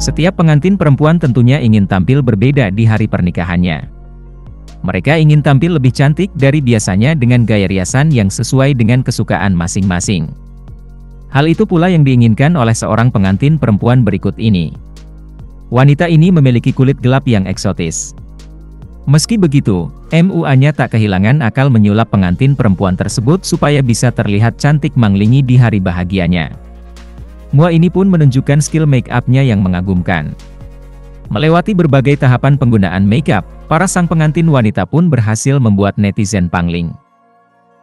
Setiap pengantin perempuan tentunya ingin tampil berbeda di hari pernikahannya. Mereka ingin tampil lebih cantik dari biasanya dengan gaya riasan yang sesuai dengan kesukaan masing-masing. Hal itu pula yang diinginkan oleh seorang pengantin perempuan berikut ini. Wanita ini memiliki kulit gelap yang eksotis. Meski begitu, MUA-nya tak kehilangan akal menyulap pengantin perempuan tersebut supaya bisa terlihat cantik manglingi di hari bahagianya. Mua ini pun menunjukkan skill make up-nya yang mengagumkan. Melewati berbagai tahapan penggunaan make up, para sang pengantin wanita pun berhasil membuat netizen pangling.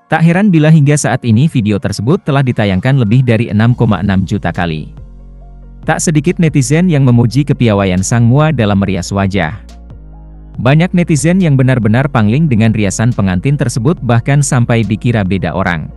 Tak heran bila hingga saat ini video tersebut telah ditayangkan lebih dari 6,6 juta kali. Tak sedikit netizen yang memuji kepiawaian sang Mua dalam merias wajah. Banyak netizen yang benar-benar pangling dengan riasan pengantin tersebut bahkan sampai dikira beda orang.